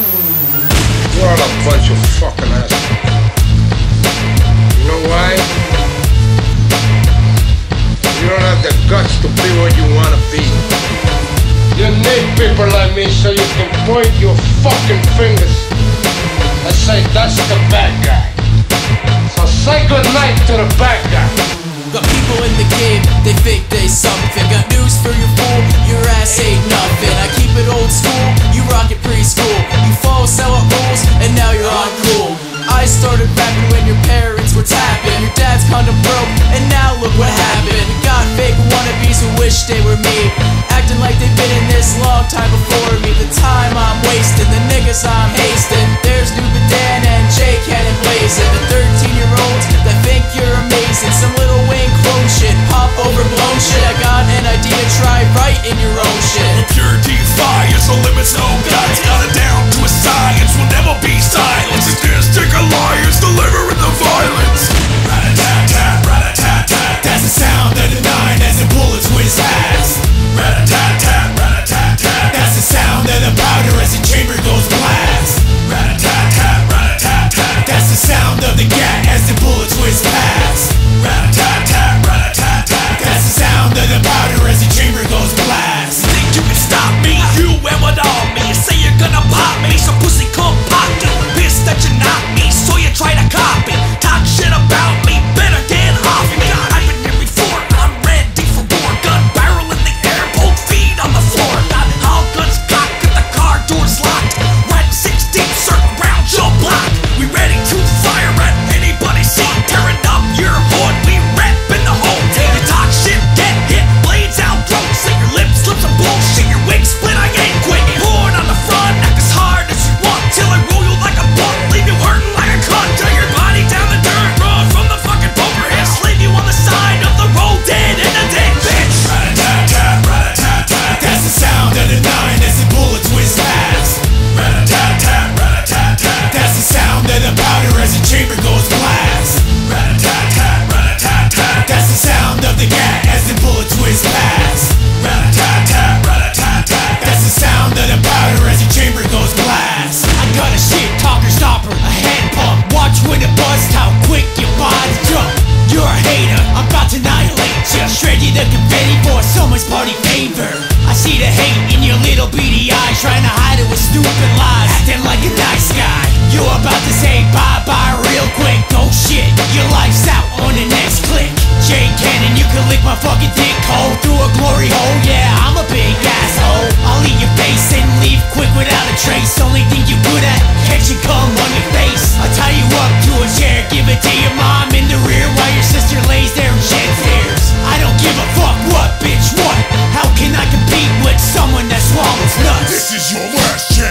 You're all a bunch of fucking assholes. You know why? You don't have the guts to be what you wanna be. You need people like me so you can point your fucking fingers and say that's the bad guy. So say goodnight to the bad guy. Got people in the game, they think they something. Got news for your rapping when your parents were tapping. Your dad's kinda broke, and now look what happened. Got fake wannabes who wish they were me. Acting like they've been in this long time before me. The time I'm wasting, the niggas I'm hasting. There's Knewb & Dan and J Cannon blazing. The 13 year olds that think you're amazing. Some Lil Wayne clone shit, pop overblown shit. I got an idea, try writing your own shit. Defy is the limits, no guts. this party favor. I see the hate in your little beady eyes Trying to hide it with stupid lies. Acting like a nice guy. You about to say bye-bye real quick. Oh shit, your life's out on the next click. J Cannon, you can lick my fucking dick. worship.